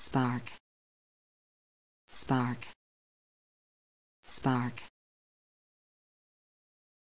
spark. Spark. Spark.